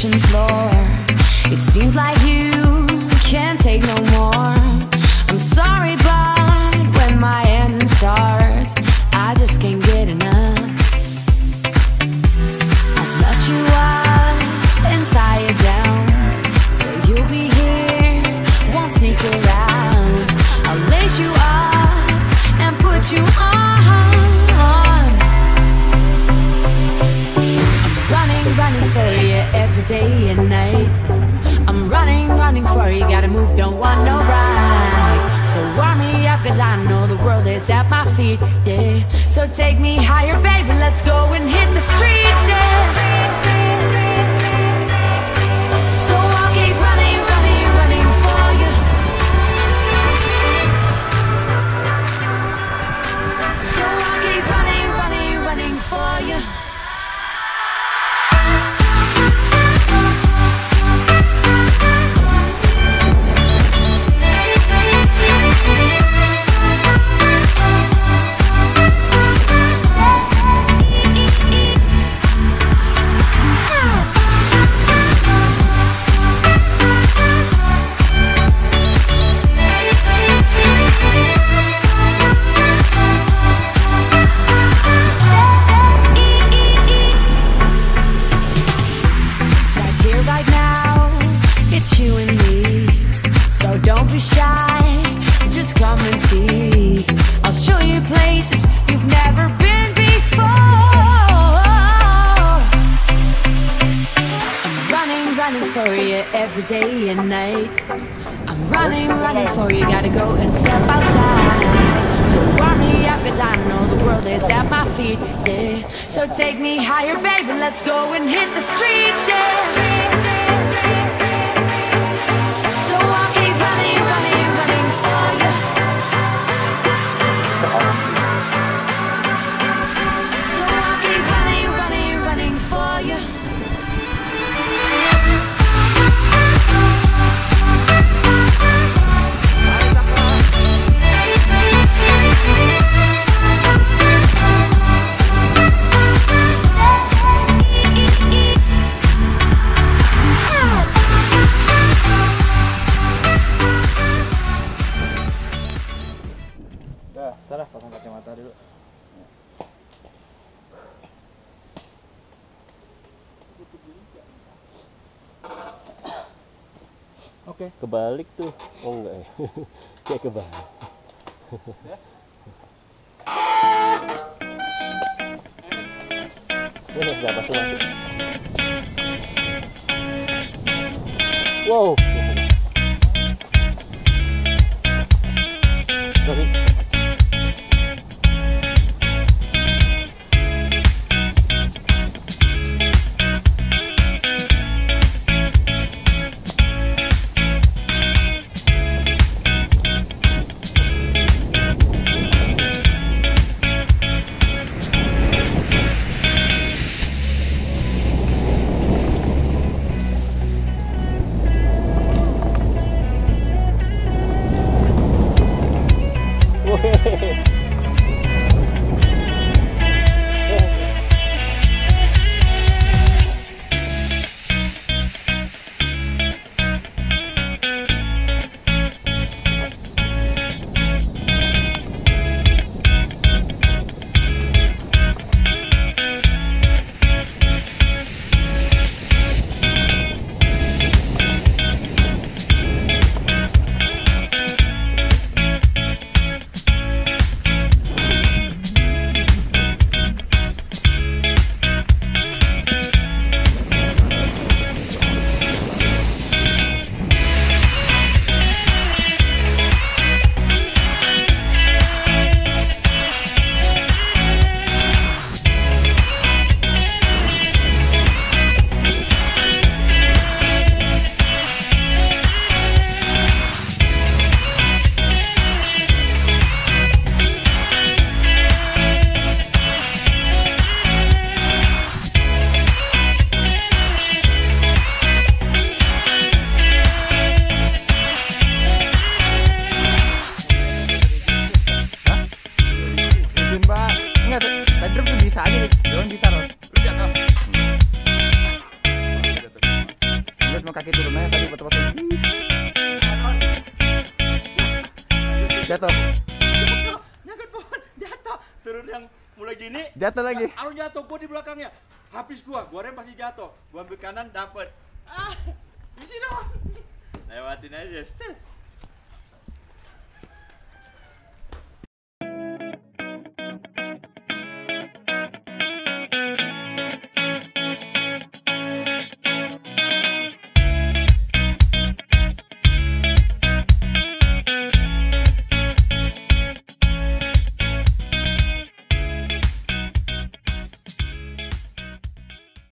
kitchen floor. It seems like you every day and night. I'm running, running for you, gotta move, don't want no ride. So warm me up, cause I know the world is at my feet, yeah. So take me higher, baby, let's go and hit the streets, yeah. Just come and see. I'll show you places you've never been before. I'm running, running for you every day and night. I'm running, running for you, gotta go and step outside. So warm me up, cause I know the world is at my feet, yeah. So take me higher, baby, let's go and hit the streets, yeah. Oke. Kebalik tuh. Oh enggak ya. Kayak kebalik. Ini siapa tuh masuk? Wow. Sorry. Kaki turun aja tadi betul betul. Jatuh, Nyangkut pohon, jatuh. Turun yang mulai gini, jatuh lagi. harus jatuh gua di belakangnya. Habis gua, gua rem pasti jatuh. Gua ambil kanan dapet. Ah, bisa dong. Lewatin aja.